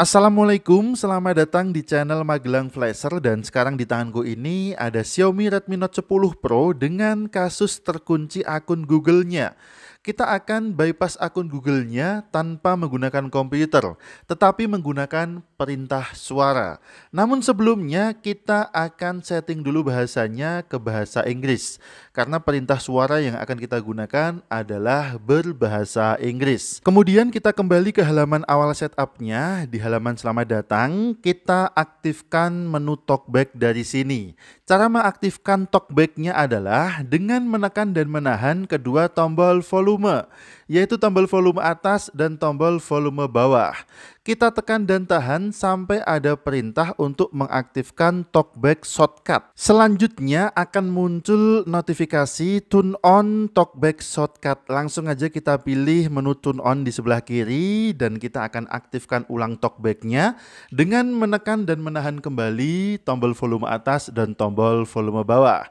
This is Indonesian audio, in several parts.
Assalamualaikum, selamat datang di channel Magelang Flasher dan sekarang di tanganku ini ada Xiaomi Redmi Note 10 Pro dengan kasus terkunci akun Google-nya kita akan bypass akun Google-nya tanpa menggunakan komputer, tetapi menggunakan perintah suara. Namun sebelumnya kita akan setting dulu bahasanya ke bahasa Inggris, karena perintah suara yang akan kita gunakan adalah berbahasa Inggris. Kemudian kita kembali ke halaman awal setupnya, di halaman selamat datang, kita aktifkan menu talkback dari sini. Cara mengaktifkan talkback-nya adalah dengan menekan dan menahan kedua tombol volume volume, yaitu tombol volume atas dan tombol volume bawah. Kita tekan dan tahan sampai ada perintah untuk mengaktifkan talkback shortcut. Selanjutnya akan muncul notifikasi turn on talkback shortcut. Langsung aja kita pilih menu turn on di sebelah kiri dan kita akan aktifkan ulang talkbacknya dengan menekan dan menahan kembali tombol volume atas dan tombol volume bawah.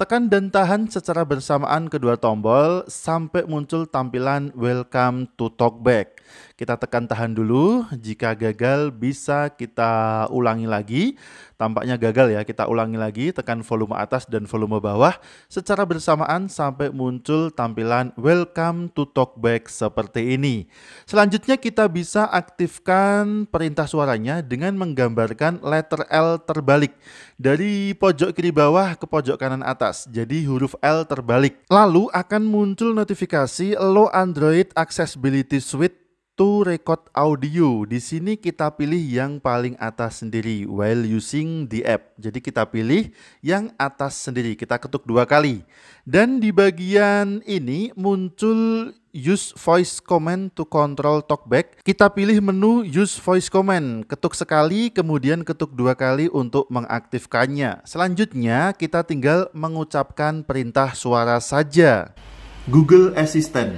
Tekan dan tahan secara bersamaan kedua tombol sampai muncul tampilan Welcome to Talkback. Kita tekan tahan dulu, jika gagal bisa kita ulangi lagi. Tampaknya gagal ya, kita ulangi lagi, tekan volume atas dan volume bawah secara bersamaan sampai muncul tampilan Welcome to Talkback seperti ini. Selanjutnya kita bisa aktifkan perintah suaranya dengan menggambarkan letter L terbalik dari pojok kiri bawah ke pojok kanan atas. Jadi huruf L terbalik. Lalu akan muncul notifikasi Low Android Accessibility Suite to record audio. Di sini kita pilih yang paling atas sendiri while using the app. Jadi kita pilih yang atas sendiri. Kita ketuk dua kali. Dan di bagian ini muncul use voice command to control talkback. Kita pilih menu use voice command. Ketuk sekali kemudian ketuk dua kali untuk mengaktifkannya. Selanjutnya kita tinggal mengucapkan perintah suara saja. Google Assistant.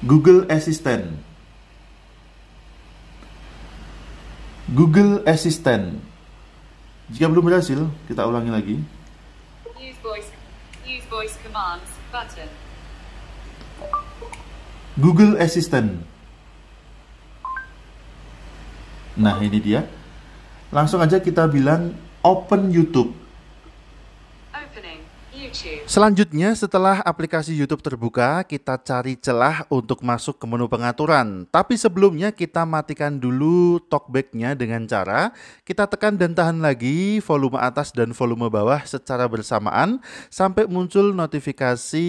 Google Assistant. Google Assistant. Jika belum berhasil, kita ulangi lagi. Use voice, use voice commands button. Google Assistant. Nah, ini dia. Langsung aja kita bilang open YouTube. Selanjutnya setelah aplikasi YouTube terbuka, kita cari celah untuk masuk ke menu pengaturan. Tapi sebelumnya kita matikan dulu talkbacknya dengan cara kita tekan dan tahan lagi volume atas dan volume bawah secara bersamaan sampai muncul notifikasi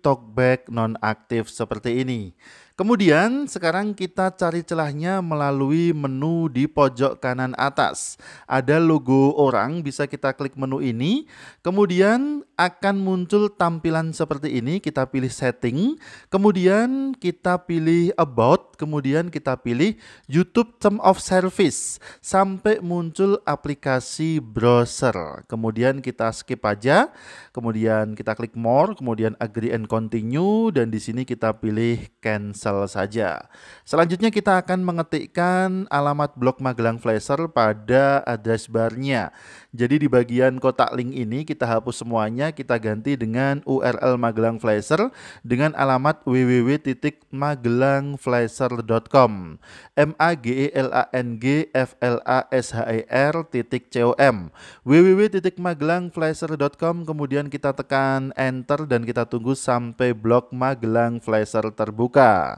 talkback nonaktif seperti ini. Kemudian sekarang kita cari celahnya melalui menu di pojok kanan atas. Ada logo orang, bisa kita klik menu ini. Kemudian akan muncul tampilan seperti ini, kita pilih setting. Kemudian kita pilih about, kemudian kita pilih YouTube Term of Service. Sampai muncul aplikasi browser. Kemudian kita skip aja. Kemudian kita klik more, kemudian agree and continue. Dan di sini kita pilih cancel cancel saja. Selanjutnya kita akan mengetikkan alamat blog Magelang Flasher pada address barnya. Jadi di bagian kotak link ini kita hapus semuanya, kita ganti dengan URL Magelang Flasher dengan alamat www.magelangflasher.com M A G E L A N G F L A S H E R titik C O M www.magelangflasher.com kemudian kita tekan enter dan kita tunggu sampai blog Magelang Flasher terbuka.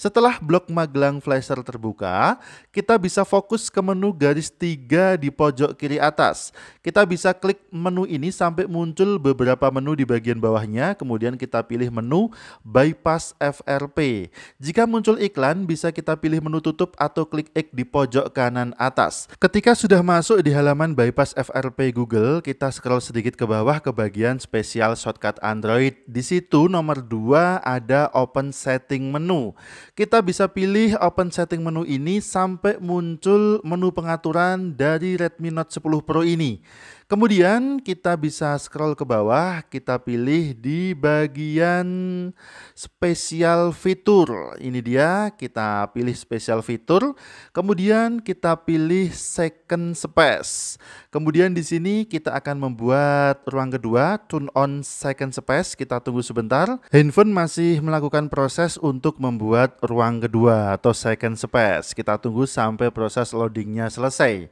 Setelah blok Magelang Flasher terbuka, kita bisa fokus ke menu garis tiga di pojok kiri atas. Kita bisa klik menu ini sampai muncul beberapa menu di bagian bawahnya, kemudian kita pilih menu Bypass FRP. Jika muncul iklan, bisa kita pilih menu tutup atau klik X di pojok kanan atas. Ketika sudah masuk di halaman Bypass FRP Google, kita scroll sedikit ke bawah ke bagian spesial shortcut Android. Di situ nomor 2 ada Open Setting Menu kita bisa pilih open setting menu ini sampai muncul menu pengaturan dari Redmi Note 10 Pro ini. Kemudian kita bisa scroll ke bawah, kita pilih di bagian spesial fitur. Ini dia, kita pilih spesial fitur. Kemudian kita pilih second space. Kemudian di sini kita akan membuat ruang kedua, turn on second space. Kita tunggu sebentar. Handphone masih melakukan proses untuk membuat ruang kedua atau second space. Kita tunggu sampai proses loadingnya selesai.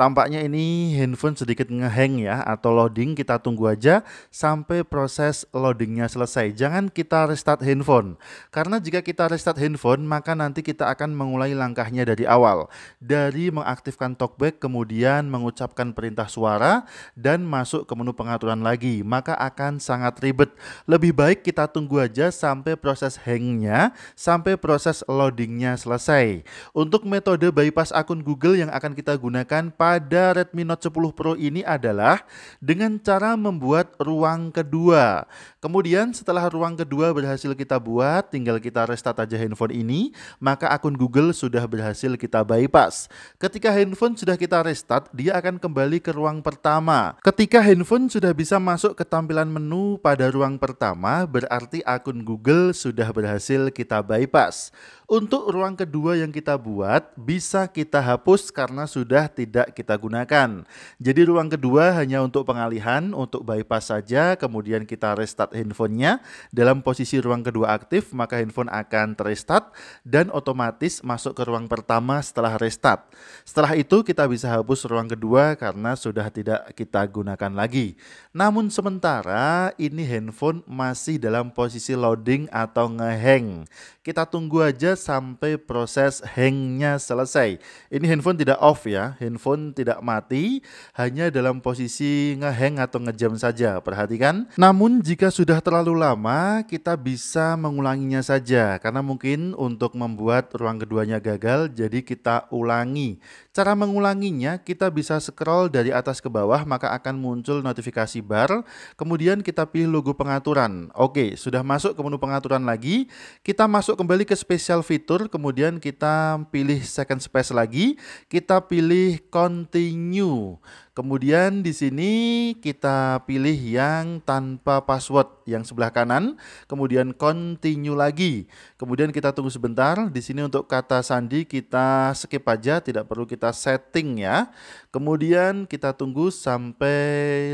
Tampaknya ini handphone sedikit ngehang ya atau loading kita tunggu aja sampai proses loadingnya selesai. Jangan kita restart handphone karena jika kita restart handphone maka nanti kita akan mengulai langkahnya dari awal dari mengaktifkan talkback kemudian mengucapkan perintah suara dan masuk ke menu pengaturan lagi maka akan sangat ribet. Lebih baik kita tunggu aja sampai proses hangnya sampai proses loadingnya selesai. Untuk metode bypass akun Google yang akan kita gunakan pada Redmi Note 10 Pro ini adalah dengan cara membuat ruang kedua. Kemudian setelah ruang kedua berhasil kita buat, tinggal kita restart aja handphone ini, maka akun Google sudah berhasil kita bypass. Ketika handphone sudah kita restart, dia akan kembali ke ruang pertama. Ketika handphone sudah bisa masuk ke tampilan menu pada ruang pertama, berarti akun Google sudah berhasil kita bypass. Untuk ruang kedua yang kita buat bisa kita hapus karena sudah tidak kita gunakan. Jadi ruang kedua hanya untuk pengalihan, untuk bypass saja, kemudian kita restart handphonenya. Dalam posisi ruang kedua aktif, maka handphone akan terestart dan otomatis masuk ke ruang pertama setelah restart. Setelah itu kita bisa hapus ruang kedua karena sudah tidak kita gunakan lagi. Namun sementara ini handphone masih dalam posisi loading atau ngehang. Kita tunggu aja sampai proses hangnya selesai. Ini handphone tidak off ya, handphone tidak mati, hanya dalam posisi ngehang atau ngejam saja. Perhatikan. Namun jika sudah terlalu lama, kita bisa mengulanginya saja karena mungkin untuk membuat ruang keduanya gagal, jadi kita ulangi. Cara mengulanginya, kita bisa scroll dari atas ke bawah, maka akan muncul notifikasi bar. Kemudian kita pilih logo pengaturan. Oke, sudah masuk ke menu pengaturan lagi. Kita masuk kembali ke special fitur, kemudian kita pilih second space lagi. Kita pilih continue. Kemudian di sini kita pilih yang tanpa password yang sebelah kanan, kemudian continue lagi. Kemudian kita tunggu sebentar. Di sini untuk kata sandi kita skip aja, tidak perlu kita setting ya. Kemudian kita tunggu sampai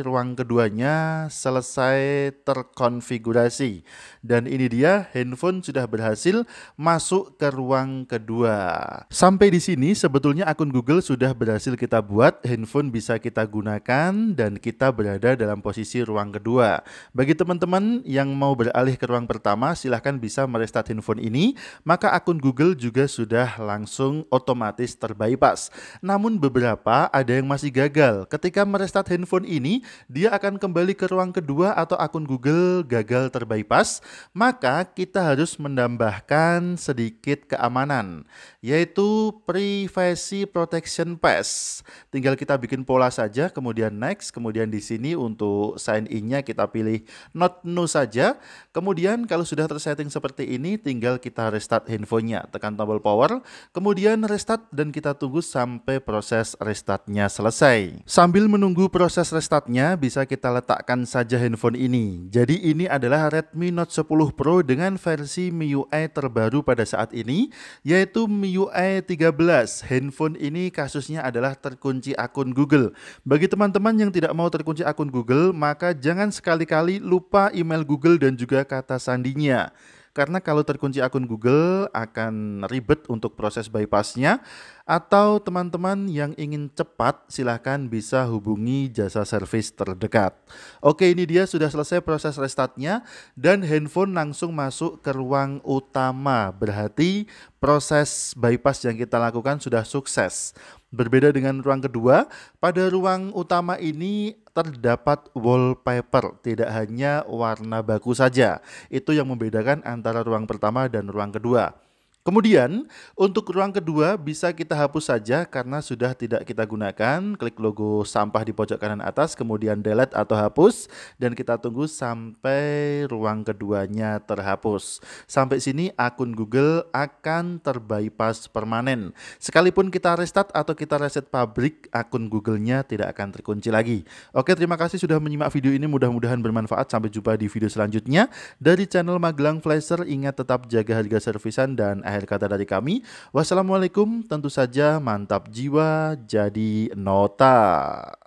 ruang keduanya selesai terkonfigurasi. Dan ini dia handphone sudah berhasil masuk ke ruang kedua. Sampai di sini sebetulnya akun Google sudah berhasil kita buat, handphone bisa kita kita gunakan dan kita berada dalam posisi ruang kedua. Bagi teman-teman yang mau beralih ke ruang pertama, silahkan bisa merestart handphone ini, maka akun Google juga sudah langsung otomatis terbypass. Namun beberapa ada yang masih gagal. Ketika merestart handphone ini, dia akan kembali ke ruang kedua atau akun Google gagal terbypass, maka kita harus menambahkan sedikit keamanan, yaitu Privacy Protection Pass. Tinggal kita bikin pola saja, kemudian next, kemudian di sini untuk sign in-nya kita pilih not new saja. Kemudian kalau sudah tersetting seperti ini, tinggal kita restart handphonenya, tekan tombol power, kemudian restart dan kita tunggu sampai proses restartnya selesai. Sambil menunggu proses restartnya, bisa kita letakkan saja handphone ini. Jadi ini adalah Redmi Note 10 Pro dengan versi MIUI terbaru pada saat ini, yaitu MIUI 13. Handphone ini kasusnya adalah terkunci akun Google. Bagi teman-teman yang tidak mau terkunci akun Google, maka jangan sekali-kali lupa email Google dan juga kata sandinya. Karena kalau terkunci akun Google akan ribet untuk proses bypassnya atau teman-teman yang ingin cepat silahkan bisa hubungi jasa servis terdekat. Oke ini dia sudah selesai proses restartnya dan handphone langsung masuk ke ruang utama berarti proses bypass yang kita lakukan sudah sukses. Berbeda dengan ruang kedua, pada ruang utama ini terdapat wallpaper, tidak hanya warna baku saja. Itu yang membedakan antara ruang pertama dan ruang kedua. Kemudian untuk ruang kedua bisa kita hapus saja karena sudah tidak kita gunakan. Klik logo sampah di pojok kanan atas, kemudian delete atau hapus dan kita tunggu sampai ruang keduanya terhapus. Sampai sini akun Google akan terbypass permanen. Sekalipun kita restart atau kita reset pabrik, akun Google-nya tidak akan terkunci lagi. Oke, terima kasih sudah menyimak video ini. Mudah-mudahan bermanfaat. Sampai jumpa di video selanjutnya dari channel Magelang Flasher. Ingat tetap jaga harga servisan dan akhir kata dari kami. Wassalamualaikum, tentu saja mantap jiwa jadi nota.